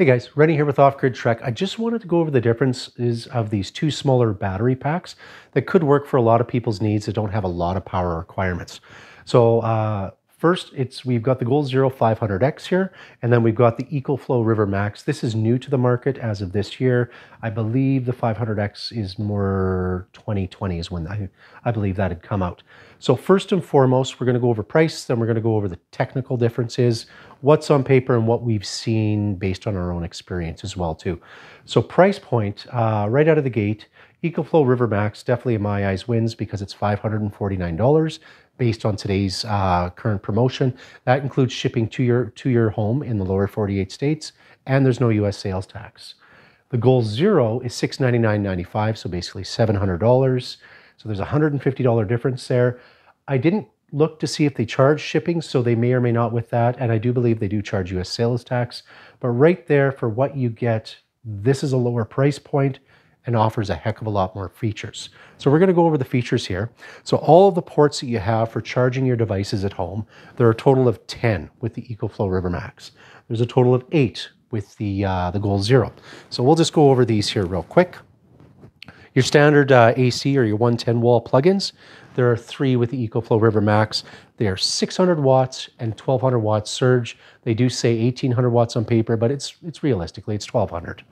Hey guys, Rennie here with Off Grid Trek. I just wanted to go over the differences of these two smaller battery packs that could work for a lot of people's needs that don't have a lot of power requirements. So uh, First, it's we've got the Goal Zero 500X here, and then we've got the EcoFlow River Max. This is new to the market as of this year. I believe the 500X is more 2020 is when I, I believe that had come out. So first and foremost, we're going to go over price, then we're going to go over the technical differences, what's on paper, and what we've seen based on our own experience as well too. So price point, uh, right out of the gate, EcoFlow River Max definitely in my eyes wins because it's $549 based on today's uh, current promotion. That includes shipping to your to your home in the lower 48 states, and there's no U.S. sales tax. The Goal Zero is $699.95, so basically $700. So there's a $150 difference there. I didn't look to see if they charge shipping, so they may or may not with that, and I do believe they do charge U.S. sales tax. But right there for what you get, this is a lower price point and offers a heck of a lot more features. So we're going to go over the features here. So all of the ports that you have for charging your devices at home, there are a total of 10 with the EcoFlow River Max. There's a total of eight with the, uh, the Goal Zero. So we'll just go over these here real quick. Your standard uh, AC or your 110 wall plugins, there are three with the EcoFlow River Max. They are 600 watts and 1200 watts surge. They do say 1800 watts on paper, but it's, it's realistically, it's 1200.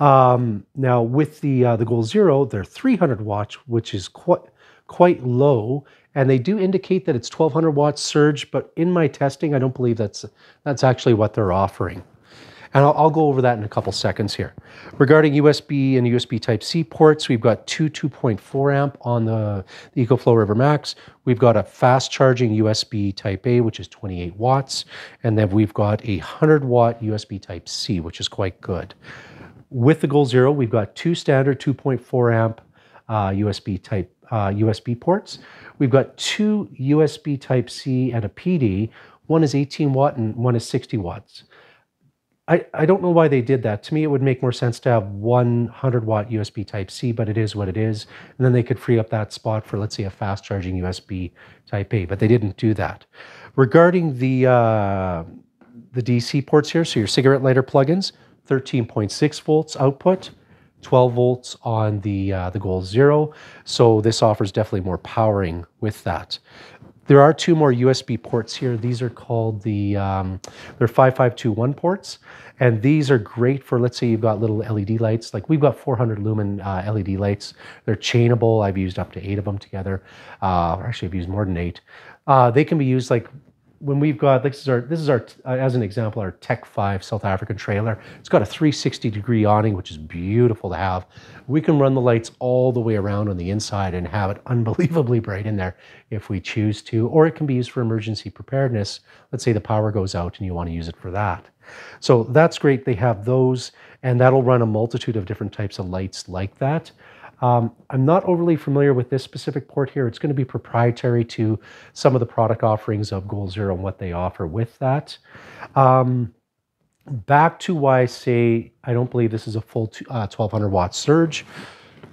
Um, now with the uh, the Goal Zero, they're 300 watts, which is quite quite low, and they do indicate that it's 1200 watts surge. But in my testing, I don't believe that's that's actually what they're offering. And I'll, I'll, go over that in a couple seconds here. Regarding USB and USB Type-C ports, we've got two 2.4 amp on the, the EcoFlow River Max. We've got a fast charging USB Type-A, which is 28 watts. And then we've got a 100 watt USB Type-C, which is quite good. With the Goal Zero, we've got two standard 2.4 amp uh, USB type uh, USB ports. We've got two USB Type C and a PD. One is 18 watt and one is 60 watts. I, I don't know why they did that. To me, it would make more sense to have 100 watt USB Type C, but it is what it is. And then they could free up that spot for, let's say, a fast charging USB Type A, but they didn't do that. Regarding the, uh, the DC ports here, so your cigarette lighter plugins, 13.6 volts output, 12 volts on the, uh, the Goal Zero. So this offers definitely more powering with that. There are two more USB ports here. These are called the, um, they're 5521 ports. And these are great for, let's say you've got little LED lights. Like we've got 400 lumen uh, LED lights. They're chainable. I've used up to eight of them together. Uh, actually, I've used more than eight. Uh, they can be used like when we've got this is our this is our uh, as an example our Tech 5 South African trailer. It's got a 360 degree awning, which is beautiful to have. We can run the lights all the way around on the inside and have it unbelievably bright in there if we choose to, or it can be used for emergency preparedness. Let's say the power goes out and you want to use it for that. So that's great. They have those, and that'll run a multitude of different types of lights like that. Um, I'm not overly familiar with this specific port here. It's going to be proprietary to some of the product offerings of Goal Zero and what they offer with that. Um, back to why I say I don't believe this is a full uh, 1200 watt surge.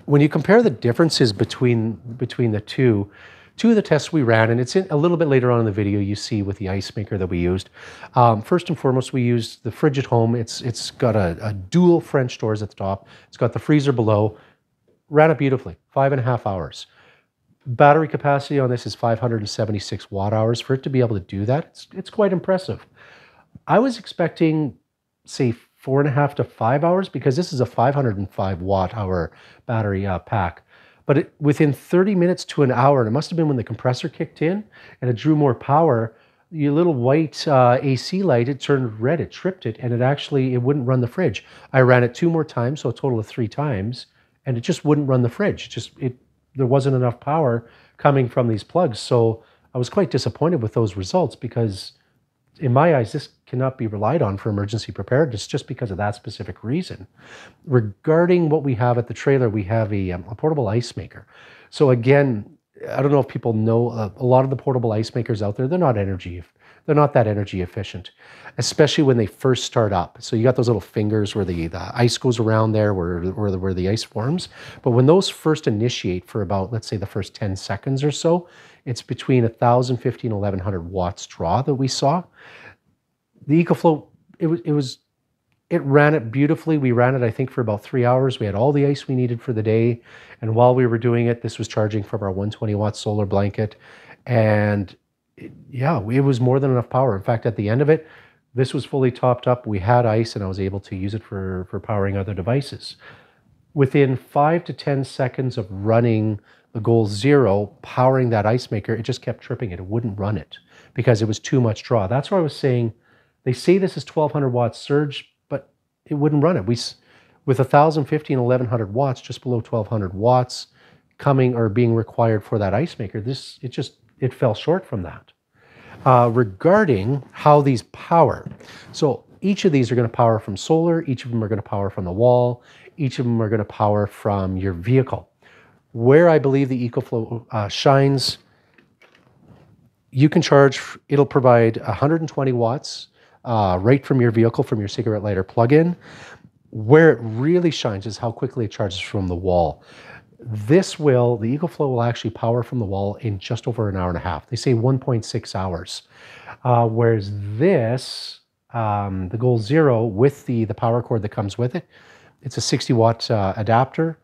When you compare the differences between between the two, two of the tests we ran, and it's in, a little bit later on in the video you see with the ice maker that we used. Um, first and foremost, we used the fridge at home. It's It's got a, a dual French doors at the top. It's got the freezer below ran it beautifully, five and a half hours. Battery capacity on this is 576 watt hours. For it to be able to do that, it's, it's quite impressive. I was expecting, say, four and a half to five hours because this is a 505 watt hour battery uh, pack. But it, within 30 minutes to an hour, and it must have been when the compressor kicked in and it drew more power, your little white uh, AC light, it turned red, it tripped it, and it actually, it wouldn't run the fridge. I ran it two more times, so a total of three times, and it just wouldn't run the fridge. It just it there wasn't enough power coming from these plugs. So I was quite disappointed with those results because in my eyes, this cannot be relied on for emergency preparedness just because of that specific reason. Regarding what we have at the trailer, we have a, um, a portable ice maker. So again, I don't know if people know uh, a lot of the portable ice makers out there, they're not energy they're not that energy efficient, especially when they first start up. So you got those little fingers where the, the ice goes around there, where, where, the, where the ice forms. But when those first initiate for about, let's say, the first 10 seconds or so, it's between 1,050 and 1,100 watts draw that we saw. The EcoFlow, it was, it was it ran it beautifully. We ran it, I think, for about three hours. We had all the ice we needed for the day. And while we were doing it, this was charging from our 120 watt solar blanket. And it, yeah, it was more than enough power. In fact, at the end of it, this was fully topped up. We had ice and I was able to use it for, for powering other devices. Within five to 10 seconds of running the goal zero, powering that ice maker, it just kept tripping it. It wouldn't run it because it was too much draw. That's why I was saying, they say this is 1200 watts surge, it wouldn't run it. We, with 1050 and 1100 watts, just below 1200 watts coming or being required for that ice maker, this, it just, it fell short from that. Uh, regarding how these power. So each of these are going to power from solar, each of them are going to power from the wall, each of them are going to power from your vehicle. Where I believe the EcoFlow uh, shines, you can charge, it'll provide 120 watts uh, right from your vehicle, from your cigarette lighter plug-in. Where it really shines is how quickly it charges from the wall. This will, the EcoFlow will actually power from the wall in just over an hour and a half. They say 1.6 hours. Uh, whereas this, um, the Goal Zero with the, the power cord that comes with it, it's a 60 watt uh, adapter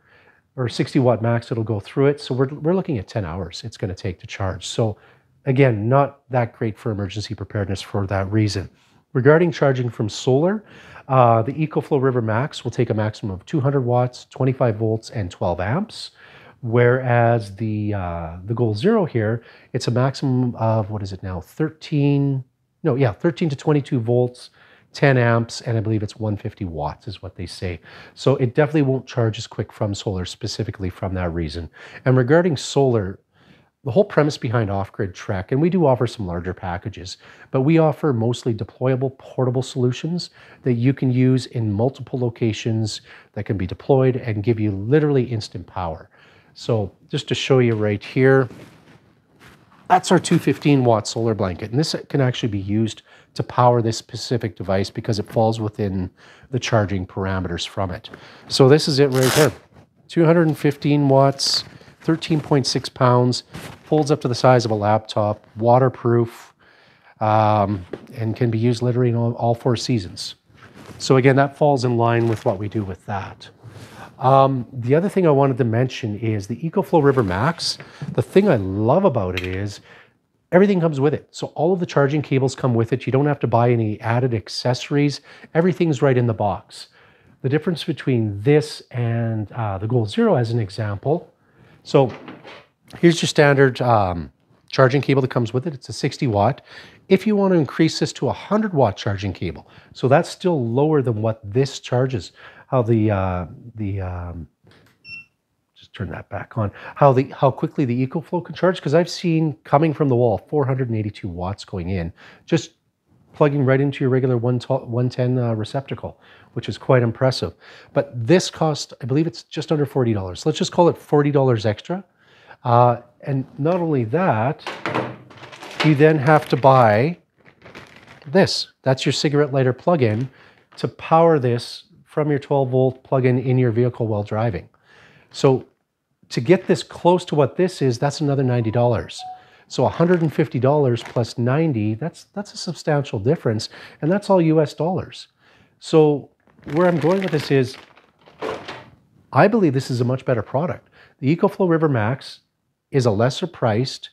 or 60 watt max, it'll go through it. So we're, we're looking at 10 hours it's going to take to charge. So again, not that great for emergency preparedness for that reason. Regarding charging from solar, uh, the EcoFlow River Max will take a maximum of 200 watts, 25 volts, and 12 amps. Whereas the uh, the Goal Zero here, it's a maximum of what is it now? 13, no, yeah, 13 to 22 volts, 10 amps, and I believe it's 150 watts is what they say. So it definitely won't charge as quick from solar specifically from that reason. And regarding solar, the whole premise behind off-grid Trek, and we do offer some larger packages, but we offer mostly deployable portable solutions that you can use in multiple locations that can be deployed and give you literally instant power. So just to show you right here, that's our 215 watt solar blanket. And this can actually be used to power this specific device because it falls within the charging parameters from it. So this is it right here. 215 watts, 13.6 pounds, folds up to the size of a laptop, waterproof, um, and can be used literally in all, all, four seasons. So again, that falls in line with what we do with that. Um, the other thing I wanted to mention is the EcoFlow River Max. The thing I love about it is everything comes with it. So all of the charging cables come with it. You don't have to buy any added accessories. Everything's right in the box. The difference between this and uh, the Goal Zero as an example. So here's your standard um, charging cable that comes with it. It's a 60 watt. If you want to increase this to a 100 watt charging cable, so that's still lower than what this charges, how the, uh, the um, just turn that back on, how, the, how quickly the EcoFlow can charge, because I've seen coming from the wall 482 watts going in, just plugging right into your regular 110 uh, receptacle, which is quite impressive. But this cost, I believe it's just under $40. Let's just call it $40 extra. Uh, and not only that, you then have to buy this. That's your cigarette lighter plug-in to power this from your 12 volt plug-in in your vehicle while driving. So to get this close to what this is, that's another $90. So $150 plus 90, that's, that's a substantial difference, and that's all US dollars. So where I'm going with this is, I believe this is a much better product. The EcoFlow River Max is a lesser priced,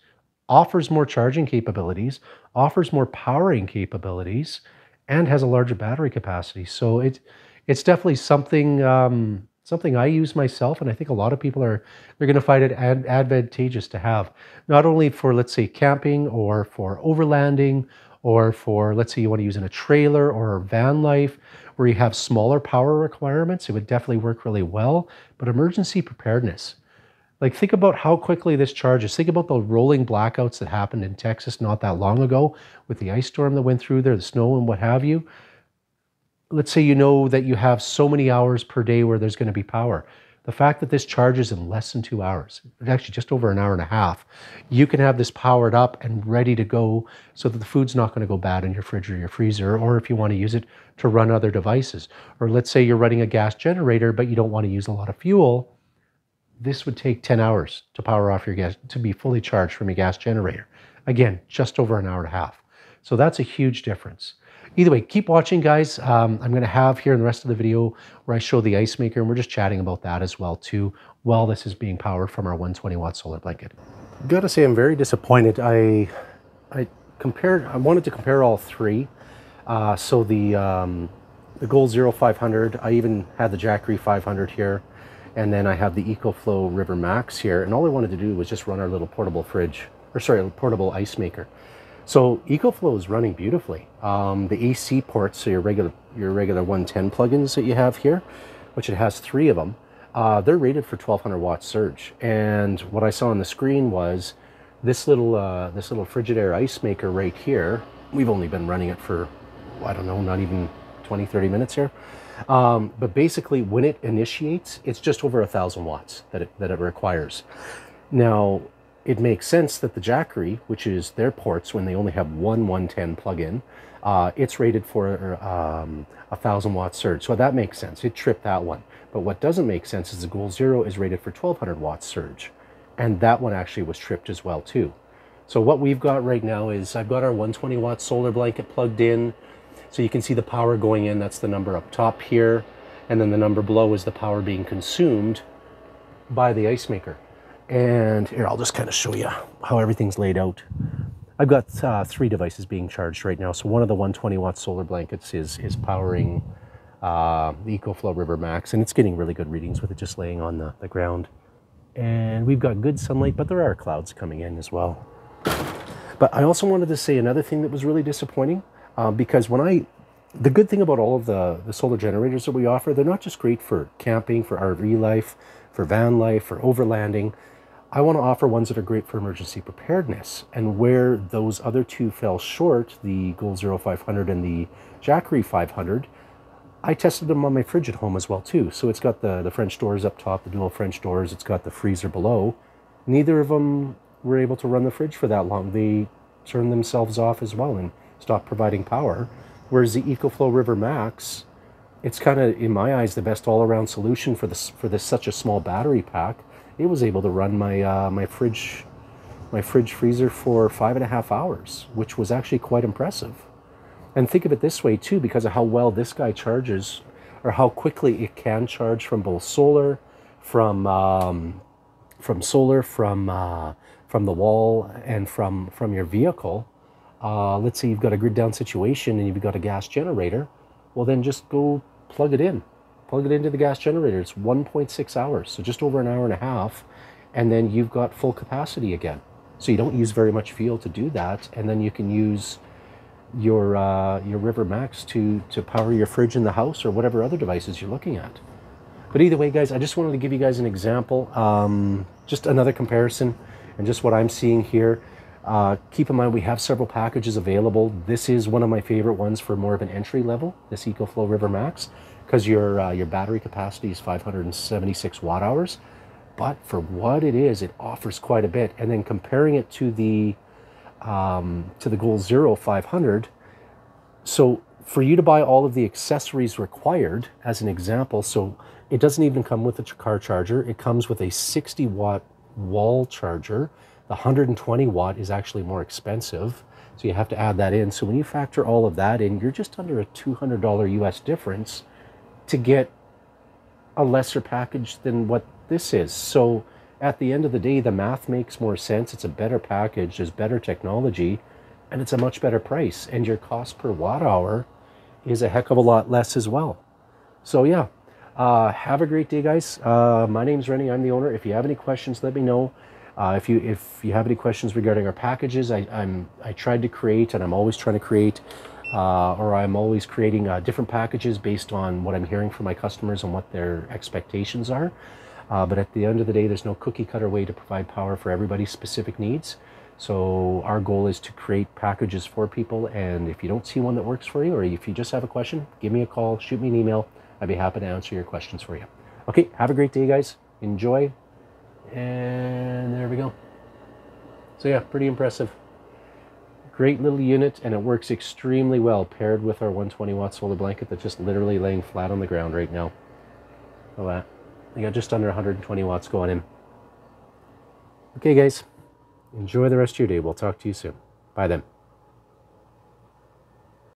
offers more charging capabilities, offers more powering capabilities, and has a larger battery capacity. So it, it's definitely something um, something I use myself, and I think a lot of people are they're going to find it ad advantageous to have, not only for let's say camping or for overlanding or for let's say you want to use in a trailer or van life where you have smaller power requirements. It would definitely work really well, but emergency preparedness. Like think about how quickly this charges. Think about the rolling blackouts that happened in Texas not that long ago with the ice storm that went through there, the snow and what have you let's say you know that you have so many hours per day where there's going to be power. The fact that this charges in less than two hours, actually just over an hour and a half, you can have this powered up and ready to go so that the food's not going to go bad in your fridge or your freezer, or if you want to use it to run other devices. Or let's say you're running a gas generator, but you don't want to use a lot of fuel. This would take 10 hours to power off your gas, to be fully charged from your gas generator. Again, just over an hour and a half. So that's a huge difference. Either way, keep watching, guys. Um, I'm going to have here in the rest of the video where I show the ice maker, and we're just chatting about that as well too, while this is being powered from our 120 watt solar blanket. Gotta say, I'm very disappointed. I, I compared. I wanted to compare all three. Uh, so the um, the Goal Zero 500. I even had the Jackery 500 here, and then I have the EcoFlow River Max here. And all I wanted to do was just run our little portable fridge, or sorry, portable ice maker. So EcoFlow is running beautifully. Um, the AC ports, so your regular your regular 110 plugins that you have here, which it has three of them, uh, they're rated for 1200 watt surge. And what I saw on the screen was this little uh, this little Frigidaire ice maker right here. We've only been running it for I don't know, not even 20 30 minutes here. Um, but basically, when it initiates, it's just over a thousand watts that it, that it requires. Now, it makes sense that the Jackery, which is their ports when they only have one 110 plug-in, uh, it's rated for um, a thousand watt surge. So that makes sense. It tripped that one. But what doesn't make sense is the Goal Zero is rated for 1200 watt surge. And that one actually was tripped as well too. So what we've got right now is I've got our 120 watt solar blanket plugged in. So you can see the power going in. That's the number up top here. And then the number below is the power being consumed by the ice maker. And here, I'll just kind of show you how everything's laid out. I've got uh, three devices being charged right now. So one of the 120 watt solar blankets is, is powering uh, the EcoFlow River Max, and it's getting really good readings with it just laying on the, the ground. And we've got good sunlight, but there are clouds coming in as well. But I also wanted to say another thing that was really disappointing uh, because when I, the good thing about all of the, the solar generators that we offer, they're not just great for camping, for RV life, for van life, for overlanding. I want to offer ones that are great for emergency preparedness. And where those other two fell short, the Goal Zero 500 and the Jackery 500, I tested them on my fridge at home as well too. So it's got the, the French doors up top, the dual French doors. It's got the freezer below. Neither of them were able to run the fridge for that long. They turned themselves off as well and stopped providing power. Whereas the EcoFlow River Max, it's kind of, in my eyes, the best all-around solution for this for this such a small battery pack it was able to run my uh, my fridge my fridge freezer for five and a half hours, which was actually quite impressive. And think of it this way too, because of how well this guy charges, or how quickly it can charge from both solar, from um, from solar, from uh, from the wall, and from from your vehicle. Uh, let's say you've got a grid down situation and you've got a gas generator. Well, then just go plug it in plug it into the gas generator. It's 1.6 hours, so just over an hour and a half, and then you've got full capacity again. So you don't use very much fuel to do that, and then you can use your uh, your River Max to to power your fridge in the house or whatever other devices you're looking at. But either way, guys, I just wanted to give you guys an example, um, just another comparison, and just what I'm seeing here. Uh, keep in mind we have several packages available. This is one of my favorite ones for more of an entry level, this EcoFlow River Max because your uh, your battery capacity is 576 watt hours but for what it is it offers quite a bit. And then comparing it to the um, to the goal zero 500 so for you to buy all of the accessories required as an example so it doesn't even come with a car charger. It comes with a 60 watt wall charger. The 120 watt is actually more expensive so you have to add that in. So when you factor all of that in you're just under a $200 us difference to get a lesser package than what this is. So at the end of the day, the math makes more sense. It's a better package, there's better technology, and it's a much better price. And your cost per watt hour is a heck of a lot less as well. So yeah, uh, have a great day, guys. Uh, my name's Rennie. I'm the owner. If you have any questions, let me know. Uh, if you if you have any questions regarding our packages, I, I'm I tried to create, and I'm always trying to create uh, or I'm always creating uh, different packages based on what I'm hearing from my customers and what their expectations are. Uh, but at the end of the day, there's no cookie cutter way to provide power for everybody's specific needs. So our goal is to create packages for people. And if you don't see one that works for you, or if you just have a question, give me a call, shoot me an email. I'd be happy to answer your questions for you. Okay, have a great day, guys. Enjoy. And there we go. So yeah, pretty impressive. Great little unit, and it works extremely well paired with our 120 watt solar blanket that's just literally laying flat on the ground right now. At that. You got just under 120 watts going in. Okay, guys. Enjoy the rest of your day. We'll talk to you soon. Bye then.